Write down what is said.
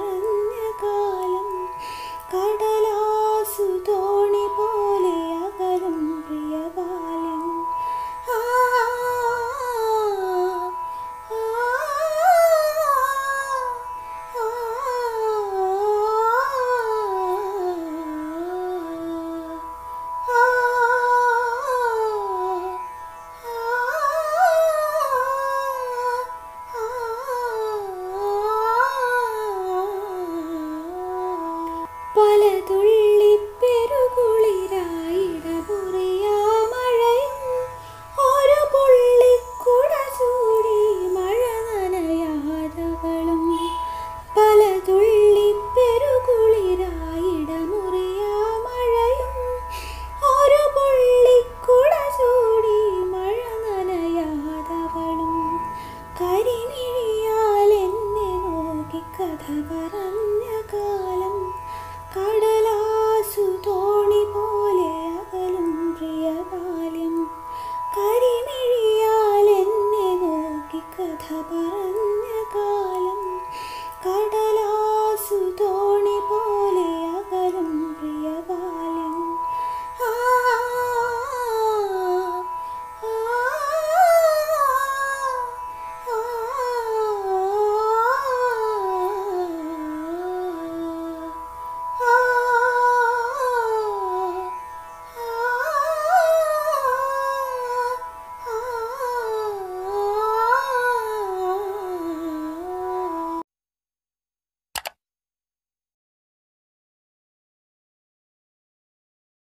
നിറഞ്ഞ കാലം കടലാസു തോൾ ba ba